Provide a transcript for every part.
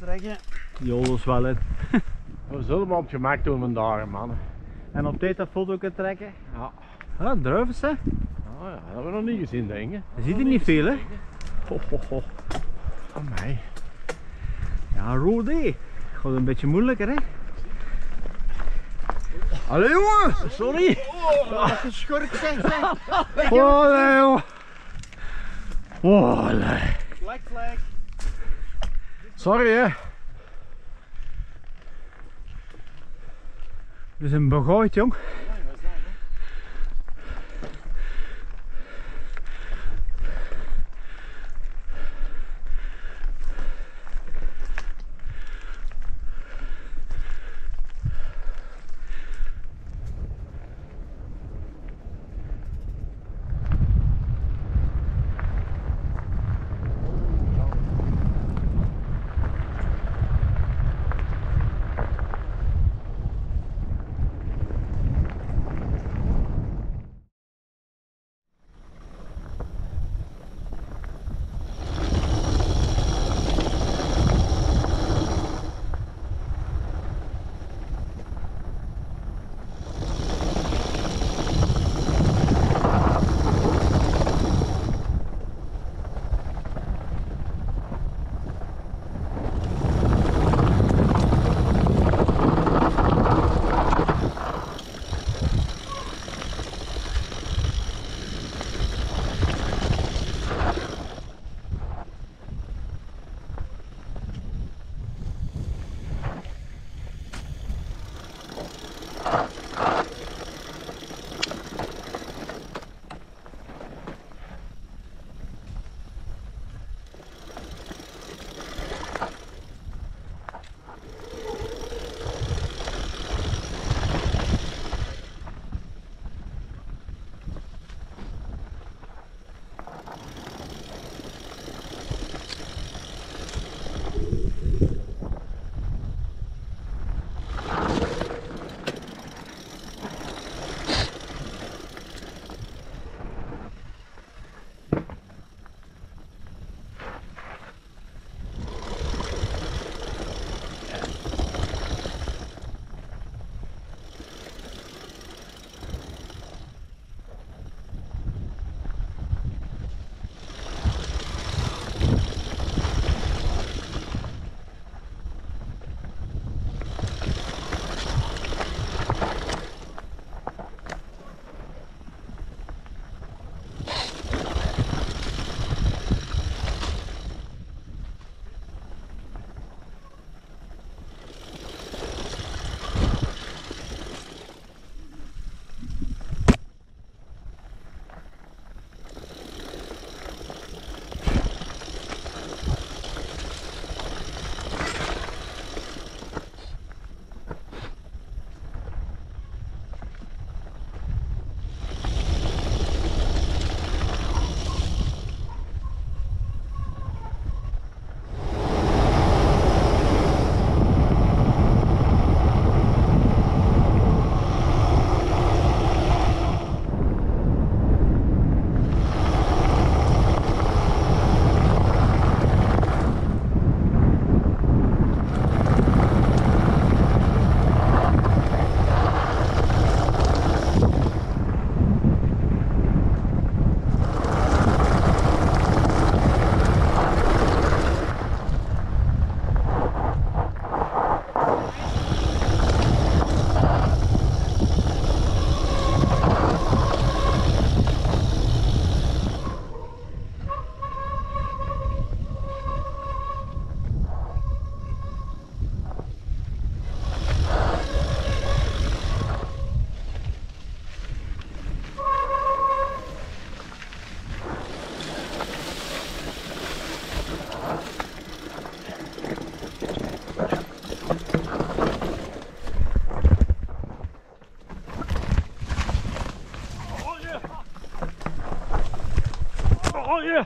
trekken. Jolos wel in. We zullen maar op het gemak doen vandaag, mannen. En op tijd dat foto kunnen trekken. Ja. Ja, druiven ze. Oh ja, dat hebben we nog niet gezien, denk ik. Je ziet er niet veel hè. Ho, ho, ho. Mij. Ja, rode. Gaat een beetje moeilijker hè. Allee jongen, sorry. Wat een schurk zeg, zeg. Oh nee joh. Oh nee. Sorry hè. We zijn begooid jong.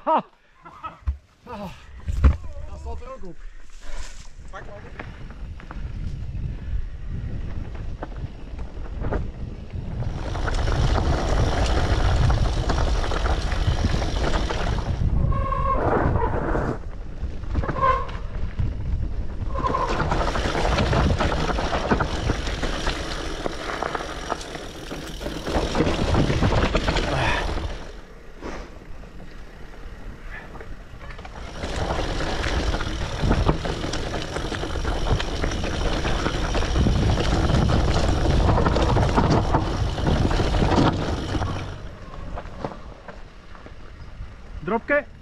Ja! Dat staat er ook op. Pak maar op. 부드럽게